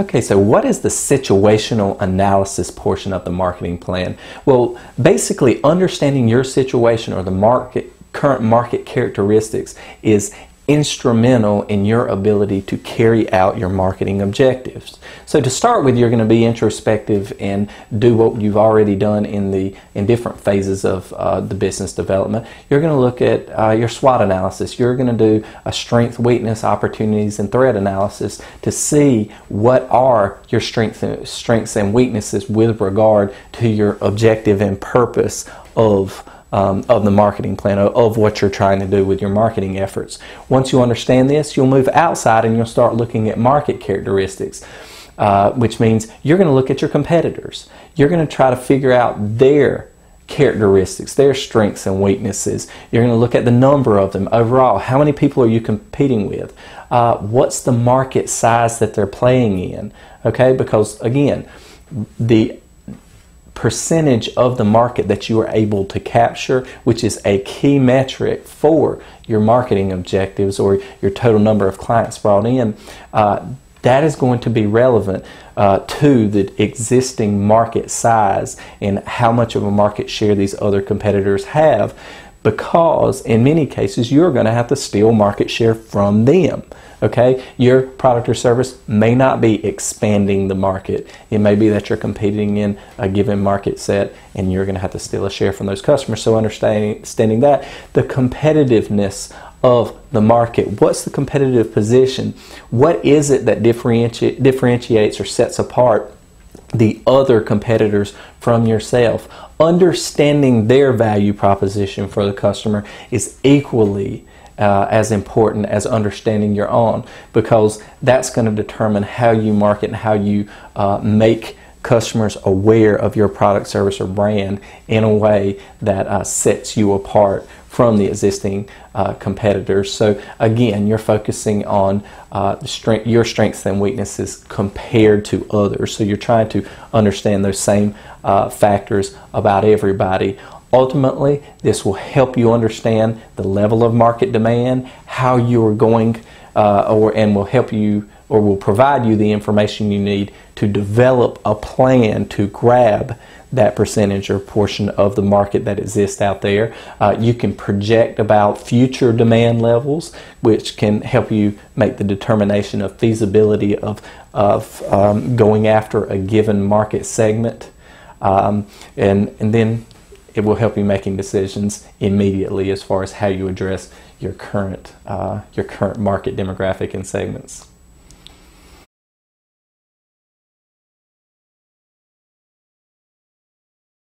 Okay, so what is the situational analysis portion of the marketing plan? Well, basically, understanding your situation or the market current market characteristics is instrumental in your ability to carry out your marketing objectives. So to start with, you're going to be introspective and do what you've already done in the in different phases of uh, the business development. You're going to look at uh, your SWOT analysis. You're going to do a strength, weakness, opportunities, and threat analysis to see what are your strengths, strengths and weaknesses with regard to your objective and purpose of um, of the marketing plan, of, what you're trying to do with your marketing efforts. Once you understand this, you'll move outside and you'll start looking at market characteristics. Uh, which means you're going to look at your competitors. You're going to try to figure out their characteristics, their strengths and weaknesses. You're going to look at the number of them overall. How many people are you competing with? Uh, what's the market size that they're playing in? Okay, because again, the percentage of the market that you are able to capture, which is a key metric for your marketing objectives or your total number of clients brought in, uh, that is going to be relevant uh, to the existing market size and how much of a market share these other competitors have because in many cases you're going to have to steal market share from them. Okay, your product or service may not be expanding the market. It may be that you're competing in a given market set and you're going to have to steal a share from those customers. So, understanding that, the competitiveness of the market. What's the competitive position? What is it that differentiates or sets apart the other competitors from yourself? Understanding their value proposition for the customer is equally uh, as important as understanding your own because that's going to determine how you market and how you uh, make customers aware of your product, service, or brand in a way that uh, sets you apart from the existing uh, competitors. So again, you're focusing on uh, strength, your strengths and weaknesses compared to others. So you're trying to understand those same uh, factors about everybody Ultimately, this will help you understand the level of market demand, how you are going, uh, or and will help you or will provide you the information you need to develop a plan to grab that percentage or portion of the market that exists out there. Uh, you can project about future demand levels, which can help you make the determination of feasibility of, of um, going after a given market segment. Um, and, and then it will help you making decisions immediately as far as how you address your current uh, your current market demographic and segments.